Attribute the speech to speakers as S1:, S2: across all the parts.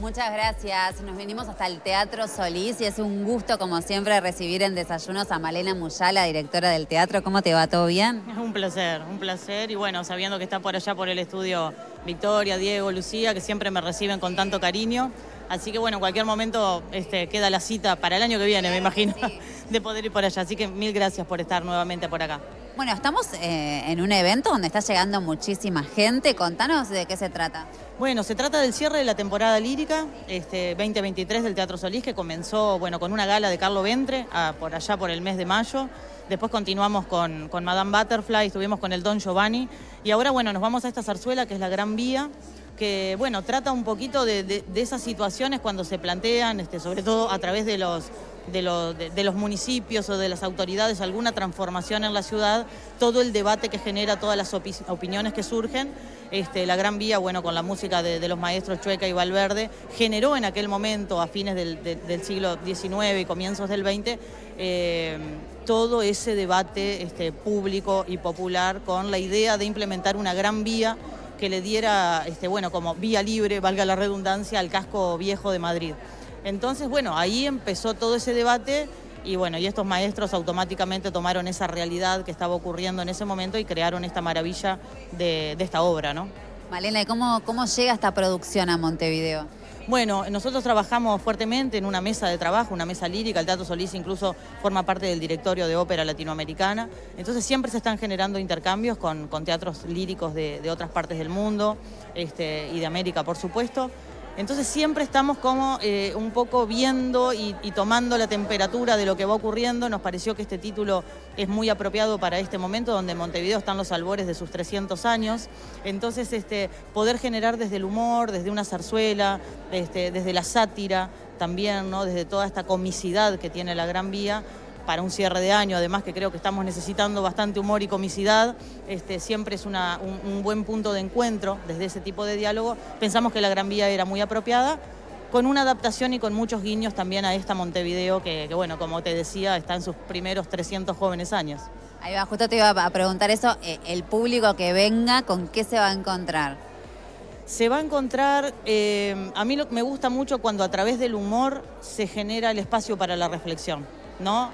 S1: Muchas gracias. Nos vinimos hasta el Teatro Solís y es un gusto, como siempre, recibir en desayunos a Malena Muyala, directora del teatro. ¿Cómo te va? ¿Todo bien?
S2: Un placer, un placer. Y bueno, sabiendo que está por allá por el estudio Victoria, Diego, Lucía, que siempre me reciben con tanto cariño. Así que bueno, en cualquier momento este, queda la cita para el año que viene, me imagino, de poder ir por allá. Así que mil gracias por estar nuevamente por acá.
S1: Bueno, estamos eh, en un evento donde está llegando muchísima gente. Contanos de qué se trata.
S2: Bueno, se trata del cierre de la temporada lírica este, 2023 del Teatro Solís, que comenzó bueno, con una gala de Carlo Ventre por allá por el mes de mayo. Después continuamos con, con Madame Butterfly, estuvimos con el Don Giovanni. Y ahora, bueno, nos vamos a esta zarzuela que es la Gran Vía que bueno, trata un poquito de, esas situaciones cuando se plantean, este, sobre todo a través de los de, los municipios o de las autoridades alguna transformación en la ciudad, todo el debate que genera, todas las opiniones que surgen. Este, la Gran Vía, bueno, con la música de, los maestros Chueca y Valverde, generó en aquel momento, a fines del, siglo XIX y comienzos del XX, eh, todo ese debate este, público y popular con la idea de implementar una gran vía que le diera, este, bueno, como vía libre, valga la redundancia, al casco viejo de Madrid. Entonces, bueno, ahí empezó todo ese debate y bueno, y estos maestros automáticamente tomaron esa realidad que estaba ocurriendo en ese momento y crearon esta maravilla de, esta obra, ¿no?
S1: Malena, ¿y cómo, cómo llega esta producción a Montevideo?
S2: Bueno, nosotros trabajamos fuertemente en una mesa de trabajo, una mesa lírica, el Teatro Solís incluso forma parte del directorio de ópera latinoamericana, entonces siempre se están generando intercambios con, teatros líricos de, otras partes del mundo este, y de América, por supuesto. Entonces siempre estamos como eh, un poco viendo y, tomando la temperatura de lo que va ocurriendo. Nos pareció que este título es muy apropiado para este momento donde Montevideo están los albores de sus 300 años. Entonces este, poder generar desde el humor, desde una zarzuela, este, desde la sátira también, ¿no? desde toda esta comicidad que tiene la Gran Vía, para un cierre de año, además que creo que estamos necesitando bastante humor y comicidad, este, siempre es un, buen punto de encuentro desde ese tipo de diálogo. Pensamos que la Gran Vía era muy apropiada, con una adaptación y con muchos guiños también a esta Montevideo que, bueno, como te decía, está en sus primeros 300 jóvenes años.
S1: Ahí va, justo te iba a preguntar eso, eh, el público que venga, ¿con qué se va a encontrar?
S2: Se va a encontrar, eh, a mí lo me gusta mucho cuando a través del humor se genera el espacio para la reflexión.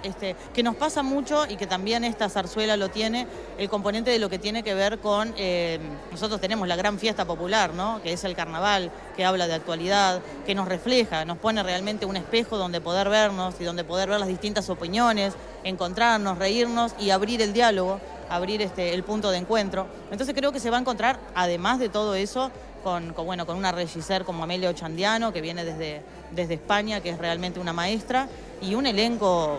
S2: Este, que nos pasa mucho y que también esta zarzuela lo tiene, el componente de lo que tiene que ver con, eh, nosotros tenemos la gran fiesta popular, que es el carnaval, que habla de actualidad, que nos refleja, nos pone realmente un espejo donde poder vernos y donde poder ver las distintas opiniones, encontrarnos, reírnos y abrir el diálogo, abrir este, el punto de encuentro. Entonces creo que se va a encontrar, además de todo eso, con, bueno, con una regisseur como Amelia Ochandiano, que viene desde, desde España, que es realmente una maestra, y un elenco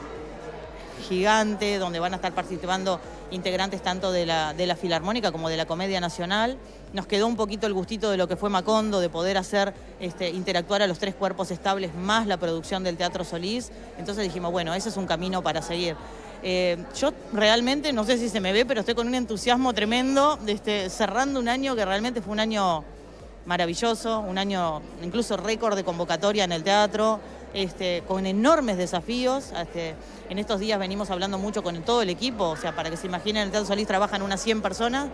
S2: gigante donde van a estar participando integrantes tanto de la, de la Filarmónica como de la Comedia Nacional. Nos quedó un poquito el gustito de lo que fue Macondo, de poder hacer, este, interactuar a los tres cuerpos estables más la producción del Teatro Solís. Entonces dijimos, bueno, ese es un camino para seguir. Eh, yo realmente, no sé si se me ve, pero estoy con un entusiasmo tremendo, este, cerrando un año que realmente fue un año maravilloso, un año incluso récord de convocatoria en el teatro, este, con enormes desafíos. Este, en estos días venimos hablando mucho con todo el equipo, o sea, para que se imaginen, el Teatro Solís trabajan unas 100 personas,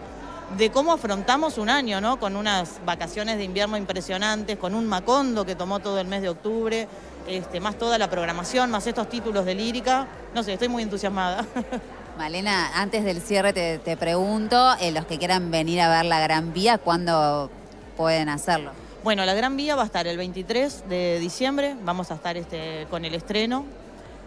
S2: de cómo afrontamos un año, ¿no? Con unas vacaciones de invierno impresionantes, con un Macondo que tomó todo el mes de octubre, este, más toda la programación, más estos títulos de lírica. No sé, estoy muy entusiasmada.
S1: Malena, antes del cierre te, pregunto, eh, los que quieran venir a ver la Gran Vía, ¿cuándo pueden hacerlo?
S2: Bueno, la Gran Vía va a estar el 23 de diciembre, vamos a estar este, con el estreno.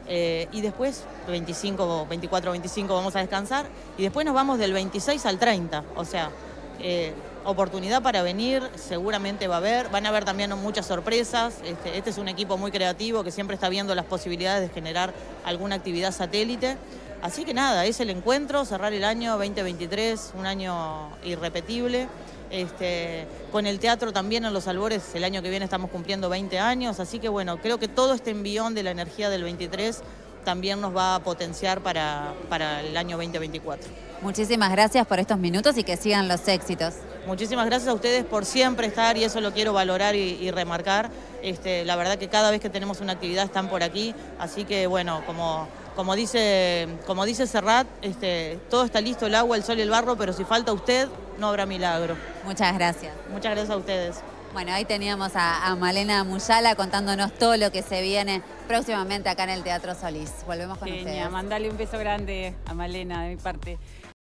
S2: Eh, y después, 25, 24, 25 vamos a descansar. Y después nos vamos del 26 al 30. O sea, eh, oportunidad para venir, seguramente va a haber. Van a haber también muchas sorpresas. Este, este, es un equipo muy creativo que siempre está viendo las posibilidades de generar alguna actividad satélite. Así que nada, es el encuentro, cerrar el año 2023, un año irrepetible. Este, con el teatro también en los albores, el año que viene estamos cumpliendo 20 años, así que bueno, creo que todo este envión de la energía del 23 también nos va a potenciar para, para el año 2024.
S1: Muchísimas gracias por estos minutos y que sigan los éxitos.
S2: Muchísimas gracias a ustedes por siempre estar y eso lo quiero valorar y, remarcar. Este, la verdad que cada vez que tenemos una actividad están por aquí, así que bueno, como como dice, como dice Serrat, este, todo está listo, el agua, el sol y el barro, pero si falta usted, no habrá milagro.
S1: Muchas gracias.
S2: Muchas gracias a ustedes.
S1: Bueno, ahí teníamos a, Malena Muyala contándonos todo lo que se viene próximamente acá en el Teatro Solís. Volvemos con
S3: Genia,
S1: ustedes.
S3: Mandale un beso grande a Malena de mi parte.